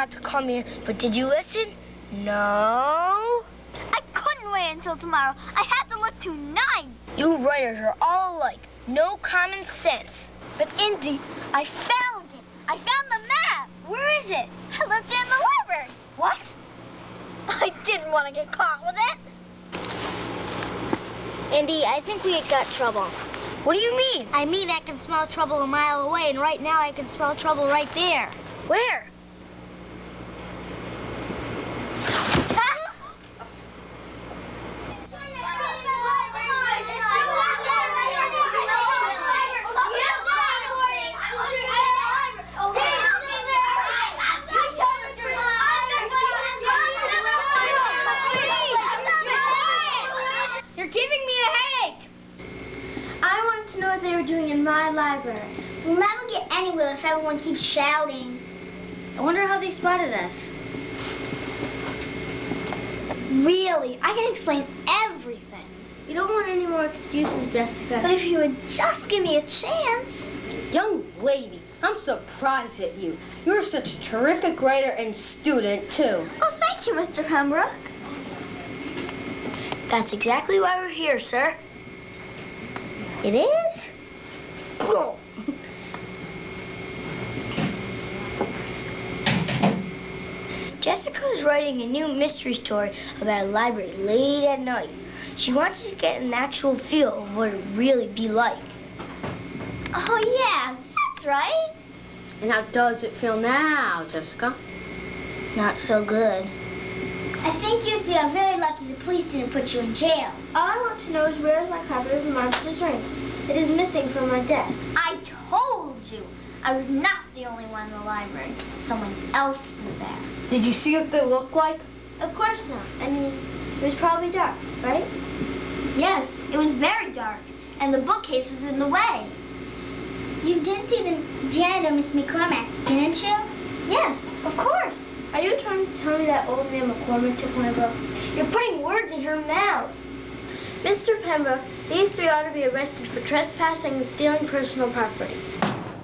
I told you not to come here, but did you listen? No. I couldn't wait until tomorrow. I had to look tonight. You writers are all alike. No common sense. But Indy, I found it. I found the map. Where is it? I left it in the library. What? I didn't want to get caught with it. Indy, I think we got trouble. What do you mean? I mean I can smell trouble a mile away, and right now I can smell trouble right there. Where? You're giving me a headache. I wanted to know what they were doing in my library. We'll never get anywhere if everyone keeps shouting. I wonder how they spotted us. Really, I can explain everything. You don't want any more excuses, Jessica. But if you would just give me a chance. Young lady, I'm surprised at you. You're such a terrific writer and student, too. Oh, thank you, Mr. Pembroke. That's exactly why we're here, sir. It is? Jessica is writing a new mystery story about a library late at night. She wants to get an actual feel of what it would really be like. Oh, yeah, that's right. And how does it feel now, Jessica? Not so good. I think you three are very lucky the police didn't put you in jail. All I want to know is where is my copy of the Monster's Ring? It is missing from my desk. I told you. I was not the only one in the library. Someone else was there. Did you see what they looked like? Of course not. I mean, it was probably dark, right? Yes, it was very dark, and the bookcase was in the way. You did see the janitor, Miss McCormack, didn't you? Yes, of course. Are you trying to tell me that old man McCormick took my book? You're putting words in her mouth. Mr. Pembroke, these three ought to be arrested for trespassing and stealing personal property.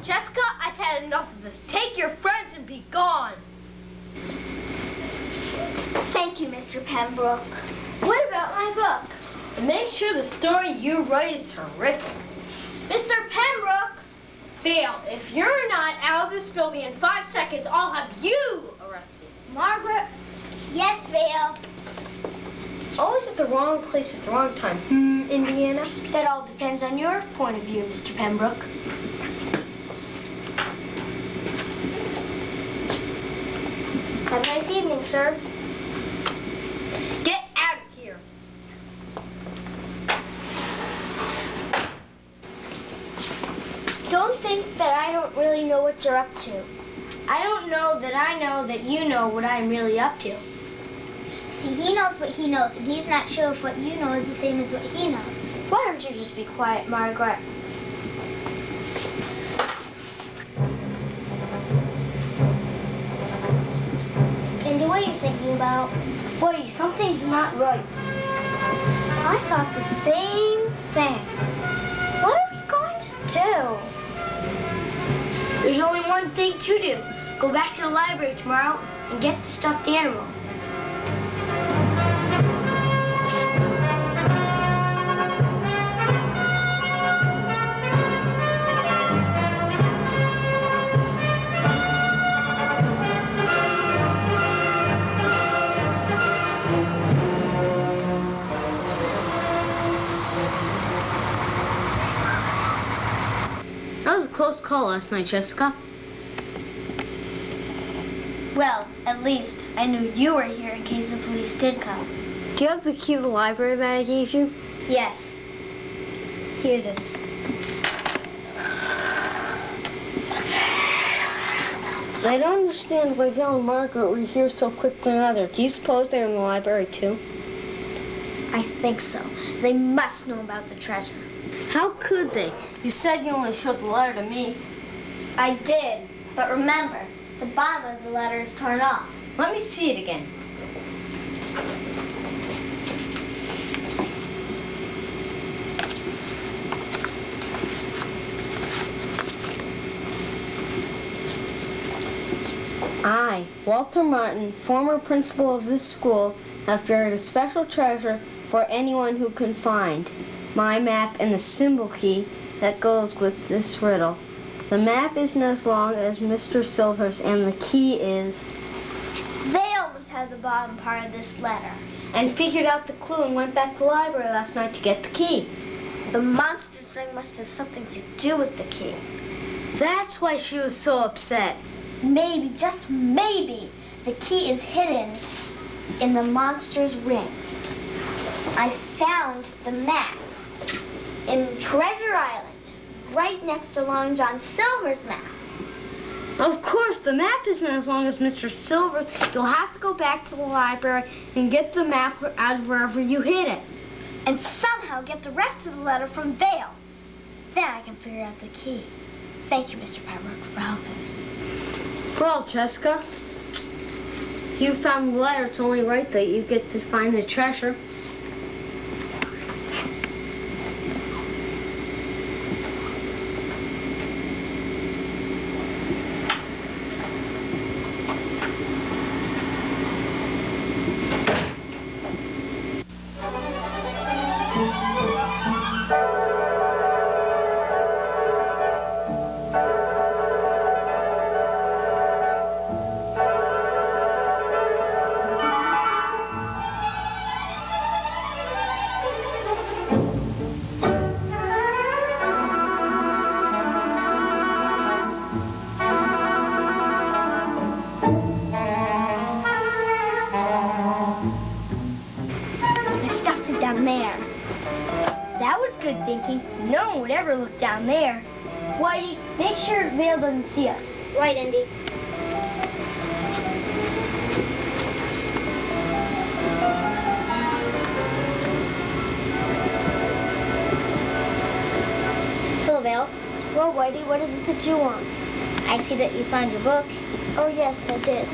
Jessica, I've had enough of this. Take your friends and be gone. Thank you, Mr. Pembroke. What about my book? Make sure the story you write is terrific. Mr. Pembroke! Vale, if you're not out of this building in five seconds, I'll have you arrested. Margaret! Yes, Vale. Always at the wrong place at the wrong time. Hmm, Indiana? That all depends on your point of view, Mr. Pembroke. Have a nice evening, sir. Get out of here. Don't think that I don't really know what you're up to. I don't know that I know that you know what I'm really up to. See, he knows what he knows, and he's not sure if what you know is the same as what he knows. Why don't you just be quiet, Margaret? What are you thinking about? Boy, something's not right. I thought the same thing. What are we going to do? There's only one thing to do. Go back to the library tomorrow and get the stuffed animal. Call last night, Jessica. Well, at least I knew you were here in case the police did come. Do you have the key to the library that I gave you? Yes. Here it is. I don't understand why Val and Margaret were here so quickly another. Do you suppose they're in the library too? I think so. They must know about the treasure. How could they? You said you only showed the letter to me. I did, but remember, the bottom of the letter is torn off. Let me see it again. I, Walter Martin, former principal of this school, have buried a special treasure for anyone who can find my map and the symbol key that goes with this riddle. The map isn't as long as Mr. Silver's, and the key is. Vale must have the bottom part of this letter. And figured out the clue and went back to the library last night to get the key. The monster's ring must have something to do with the key. That's why she was so upset. Maybe, just maybe, the key is hidden in the monster's ring. I found the map in Treasure Island, right next to Long John Silver's map. Of course, the map isn't as long as Mr. Silver's. You'll have to go back to the library and get the map out of wherever you hid it. And somehow get the rest of the letter from Vale. Then I can figure out the key. Thank you, Mr. Pembroke, for helping me. Well, Cheska, you found the letter. It's only right that you get to find the treasure. Doesn't see us. Right, Indy. Hello, Vale. Well, Whitey, what is it that you want? I see that you found your book. Oh, yes, I did.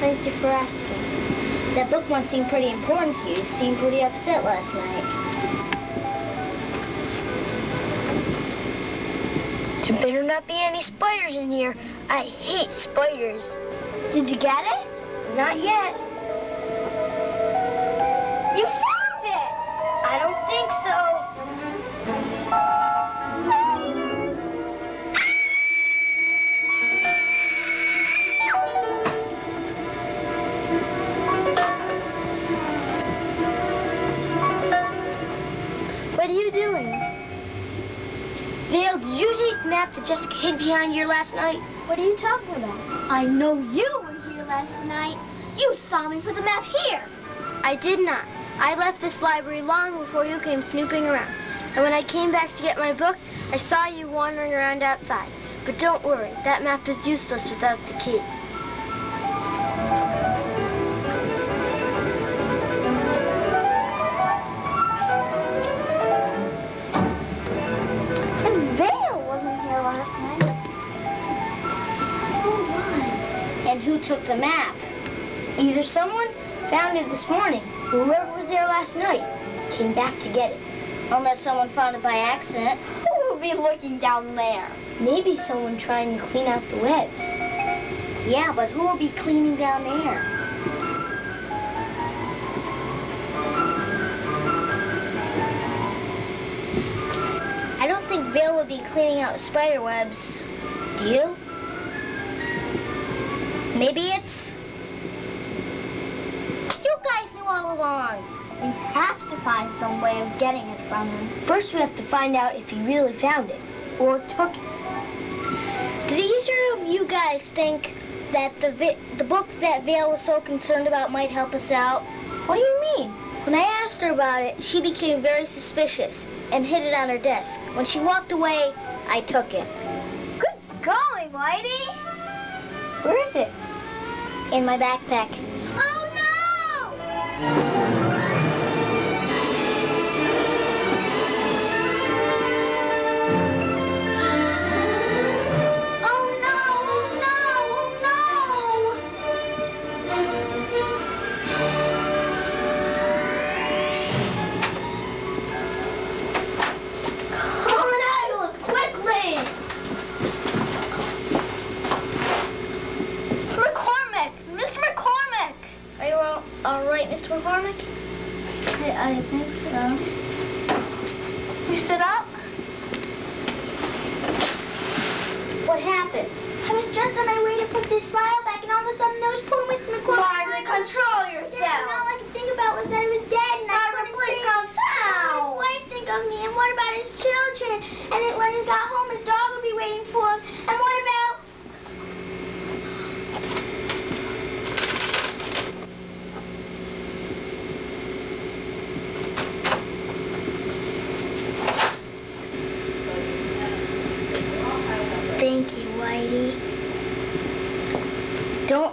Thank you for asking. That book must seem pretty important to you. You seemed pretty upset last night. There better not be any spiders in here. I hate spiders. Did you get it? Not yet. Dale, did you take the map that Jessica hid behind here last night? What are you talking about? I know you were here last night. You saw me put the map here. I did not. I left this library long before you came snooping around. And when I came back to get my book, I saw you wandering around outside. But don't worry, that map is useless without the key. It this morning, whoever was there last night came back to get it. Unless someone found it by accident. Who would be looking down there? Maybe someone trying to clean out the webs. Yeah, but who will be cleaning down there? I don't think Vale would be cleaning out spider webs. Do you? Maybe it's... You guys knew all along. We have to find some way of getting it from him. First, we have to find out if he really found it or took it. Did either of you guys think that the vi- the book that Vale was so concerned about might help us out? What do you mean? When I asked her about it, she became very suspicious and hid it on her desk. When she walked away, I took it. Good going, Whitey. Where is it? In my backpack.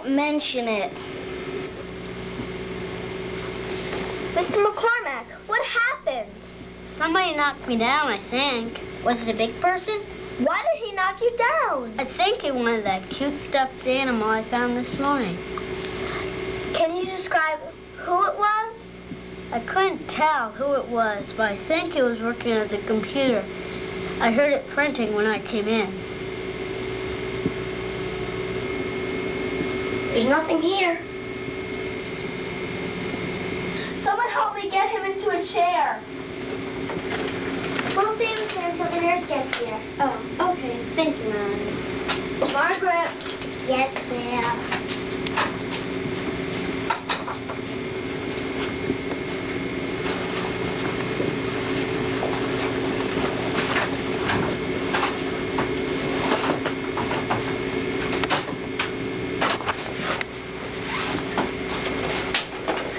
Don't mention it. Mr. McCormack, what happened? Somebody knocked me down, I think. Was it a big person? Why did he knock you down? I think it was that cute stuffed animal I found this morning. Can you describe who it was? I couldn't tell who it was, but I think it was working at the computer. I heard it printing when I came in. There's nothing here. Someone help me get him into a chair. We'll stay with him until the nurse gets here. Oh, okay. Thank you, Mom. Margaret. Yes, Will.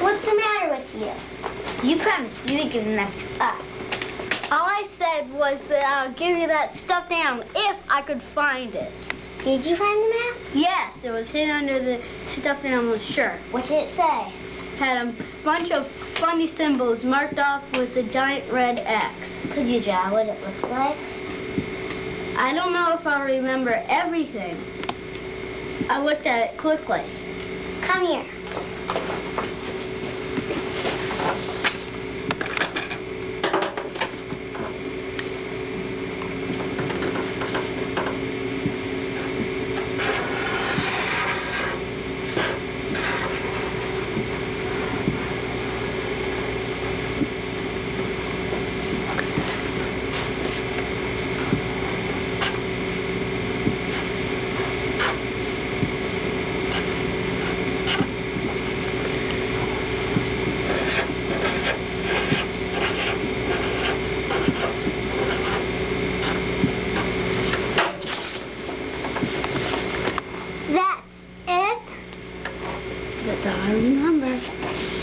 What's the matter with you? You promised you would give them to us. All I said was that I'll give you that stuff animal if I could find it. Did you find the map? Yes, it was hidden under the stuff stuffed animal's shirt. What did it say? Had a bunch of funny symbols marked off with a giant red X. Could you draw what it looked like? I don't know if I'll remember everything. I looked at it quickly. Come here. That's it? That's all I remember.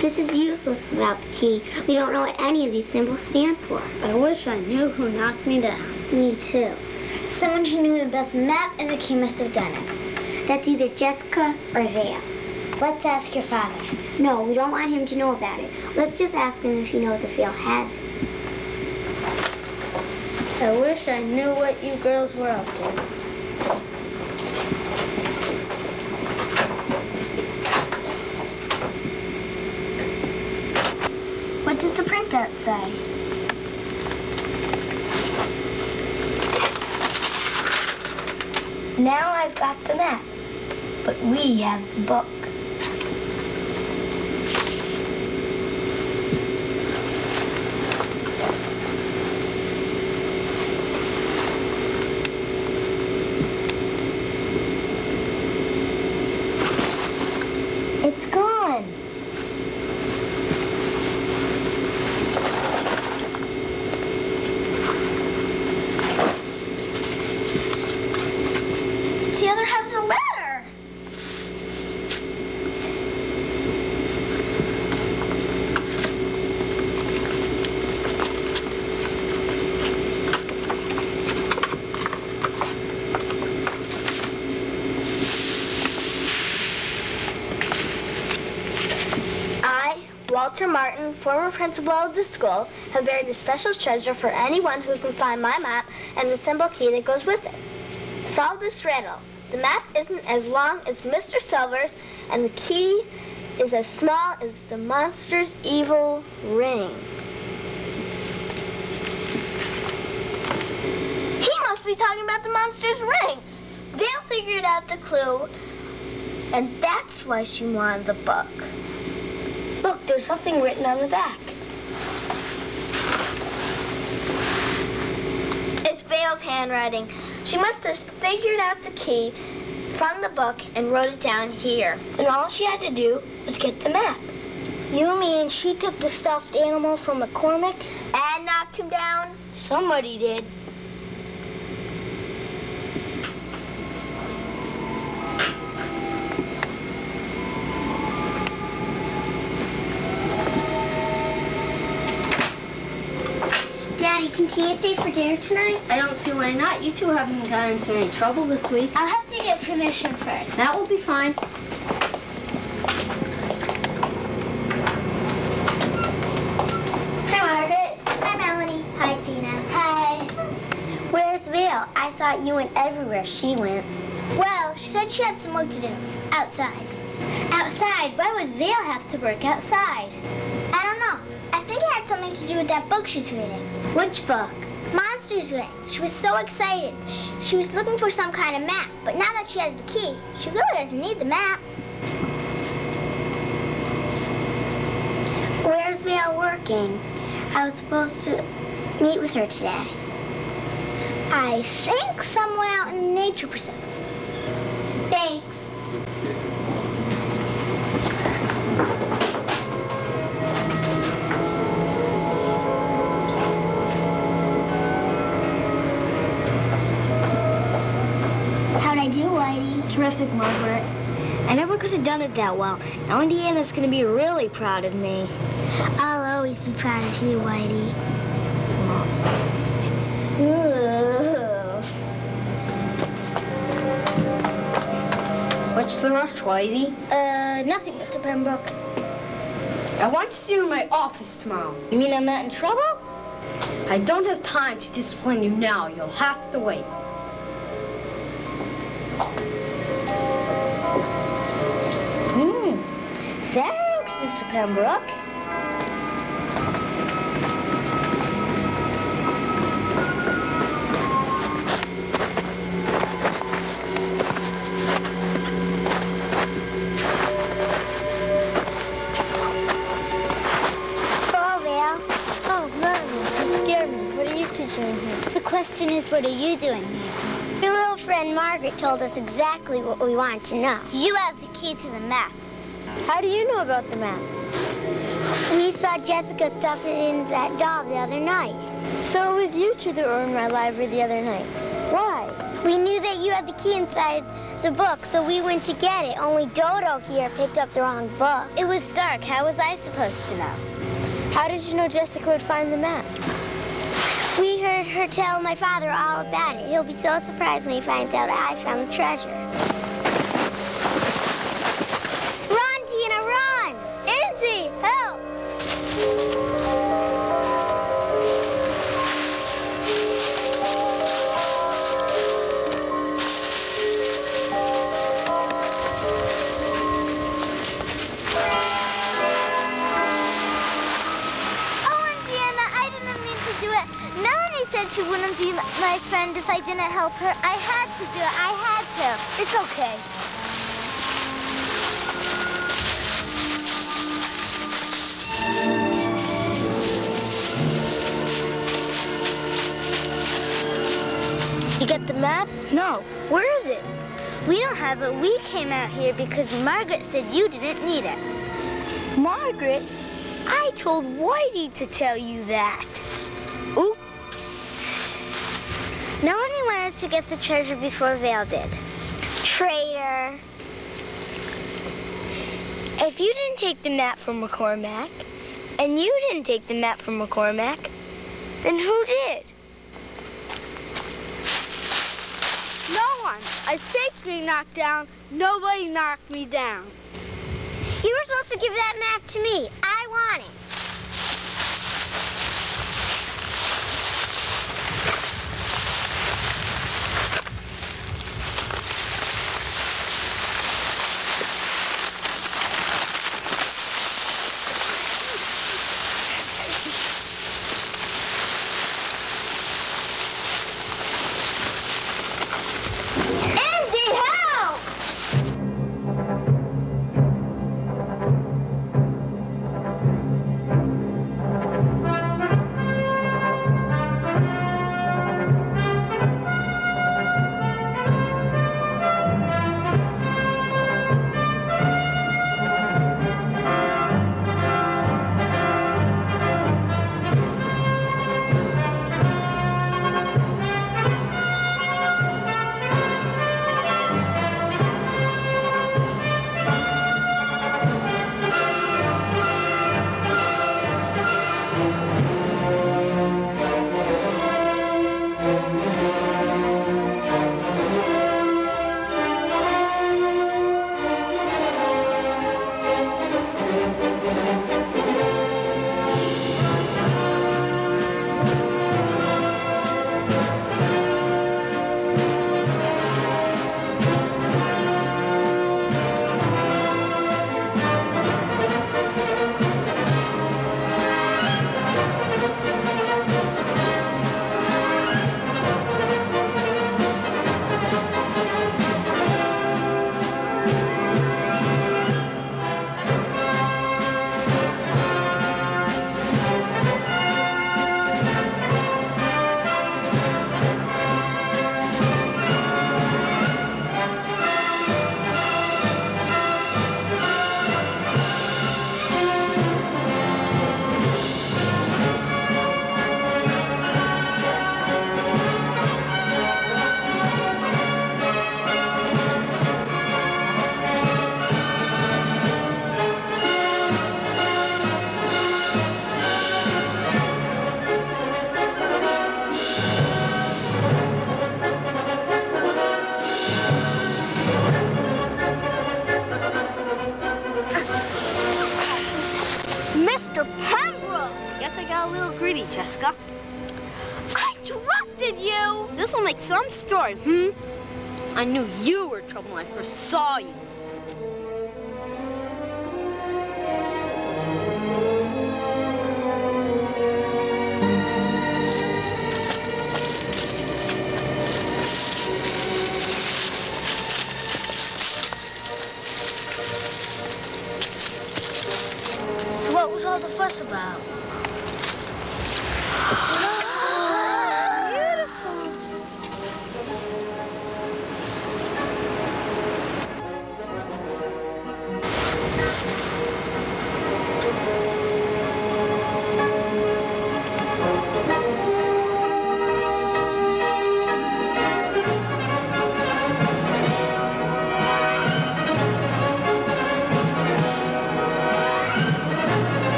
This is useless without the key. We don't know what any of these symbols stand for. I wish I knew who knocked me down. Me too. Someone who knew about the map and the key must have done it. That's either Jessica or Vale. Let's ask your father. No, we don't want him to know about it. Let's just ask him if he knows if Vale has it. I wish I knew what you girls were up to. What printout say? Now I've got the map, but we have the book. It's gone. It's the other half of the letter. I, Walter Martin, former principal of the school, have buried a special treasure for anyone who can find my map and the symbol key that goes with it. Solve this riddle. The map isn't as long as Mr. Silver's, and the key is as small as the monster's evil ring. He must be talking about the monster's ring. They'll figure out the clue, and that's why she wanted the book. There's something written on the back. It's Vale's handwriting. She must have figured out the key from the book and wrote it down here. And all she had to do was get the map. You mean she took the stuffed animal from McCormick? And knocked him down? Somebody did. Daddy, can Tia stay for dinner tonight? I don't see why not. You two haven't gotten into any trouble this week. I'll have to get permission first. That will be fine. Hi, Margaret. Hi, Melanie. Hi, Tina. Hi. Where's Vale? I thought you went everywhere she went. Well, she said she had some work to do. Outside. Outside? Why would Vale have to work outside? I don't know. I think it had something to do with that book she's reading. Which book? Monsters Ring. She was so excited. She was looking for some kind of map, but now that she has the key, she really doesn't need the map. Where's Vale working? I was supposed to meet with her today. I think somewhere out in the nature preserve. Terrific, Margaret. I never could have done it that well. Now Indiana's gonna be really proud of me. I'll always be proud of you, Whitey. What's the rush, Whitey? Uh, nothing, Mr. Pembroke. I want to see you in my office tomorrow. You mean I'm not in trouble? I don't have time to discipline you now. You'll have to wait. Here? Oh, oh, the question is, what are you doing here? Your little friend Margaret told us exactly what we wanted to know. You have the key to the map. How do you know about the map? We saw Jessica stuff it in that doll the other night. So it was you two that were in my library the other night. Why? We knew that you had the key inside the book, so we went to get it. Only Dodo here picked up the wrong book. It was dark. How was I supposed to know? How did you know Jessica would find the map? We heard her tell my father all about it. He'll be so surprised when he finds out I found the treasure. She wouldn't be my friend if I didn't help her. I had to do it. I had to. It's okay. You get the map? No. Where is it? We don't have it. We came out here because Margaret said you didn't need it. Margaret, I told Whitey to tell you that. Melanie wanted to get the treasure before Vale did. Traitor. If you didn't take the map from McCormack, and you didn't take the map from McCormack, then who did? No one. I faked being knocked down. Nobody knocked me down. You were supposed to give that map to me. I want it.